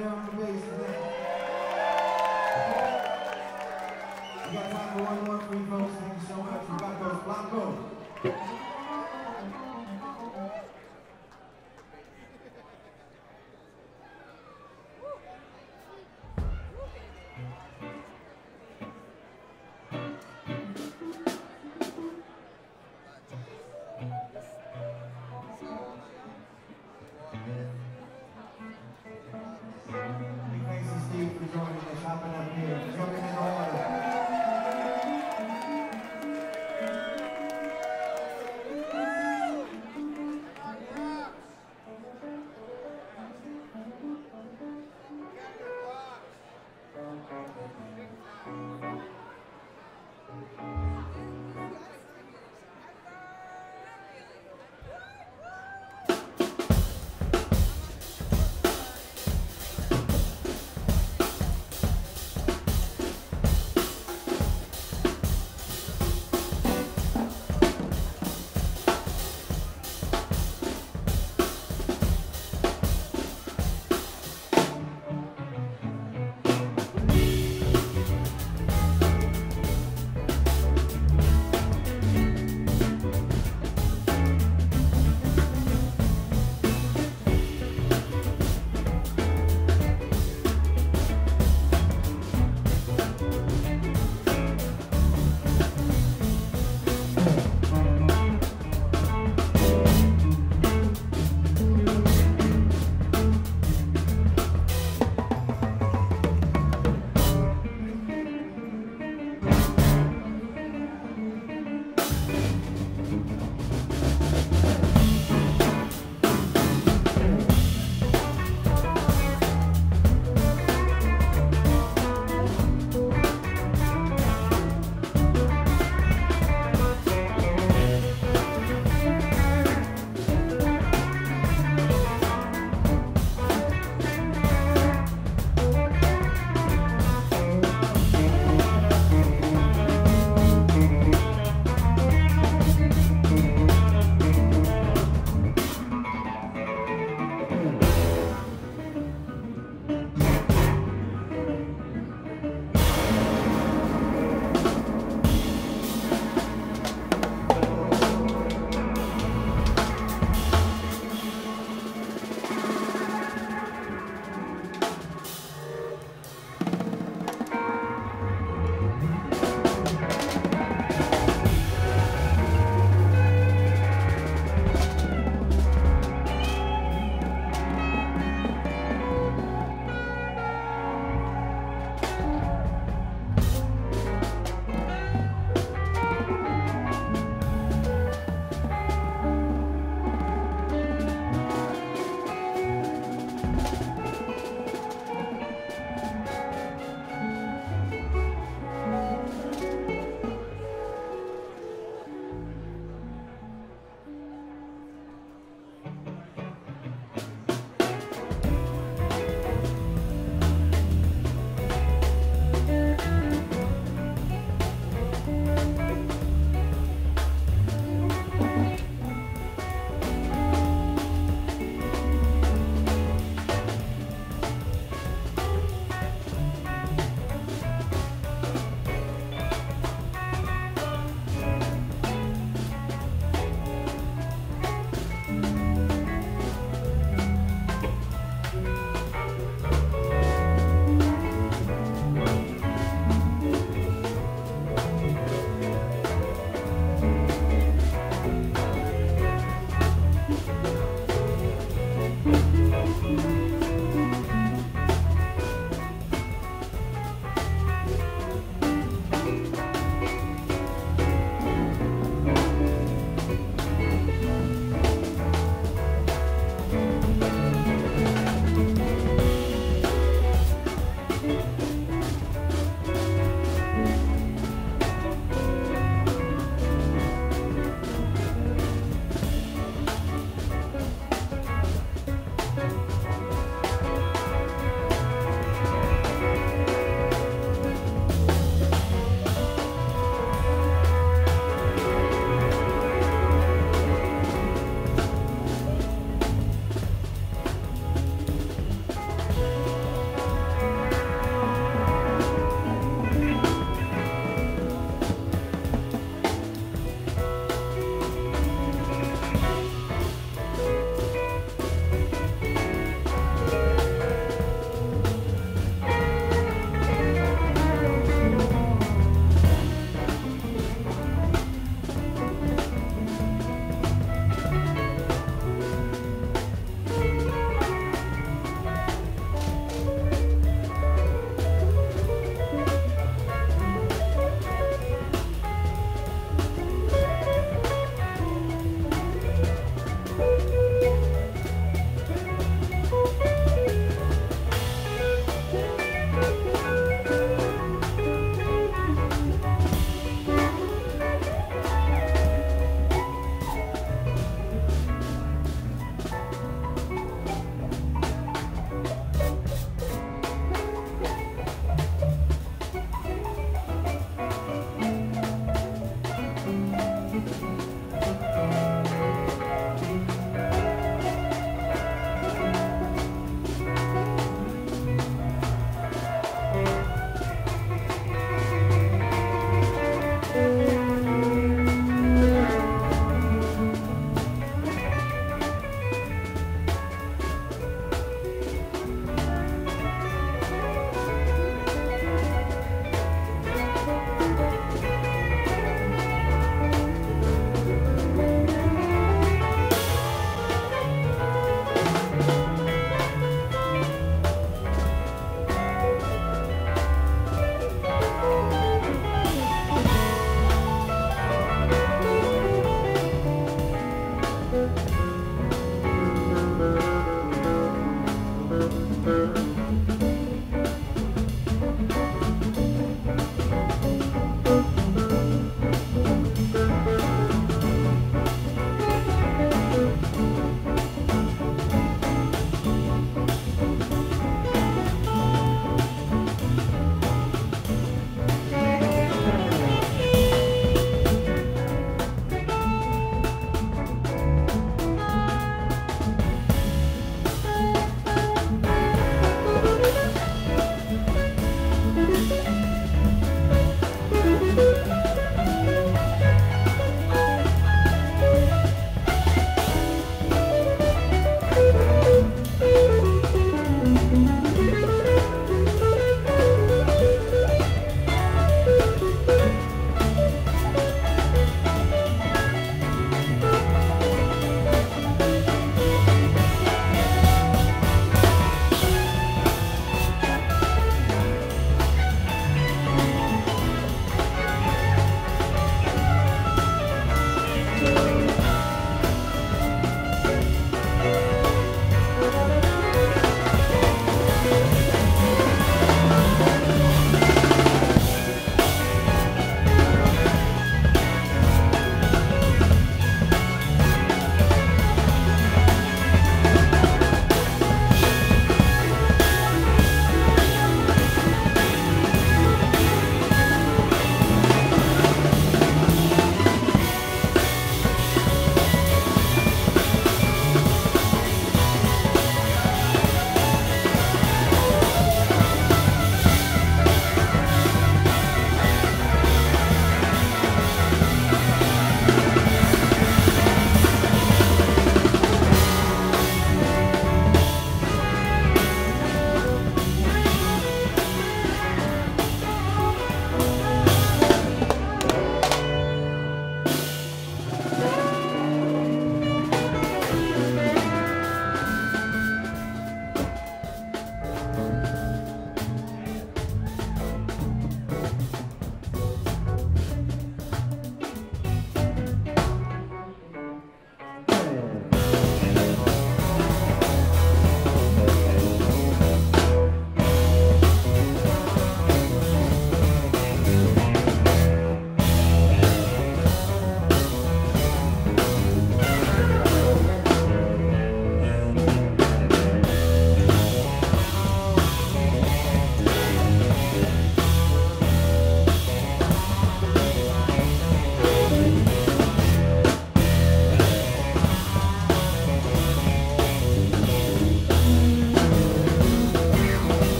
right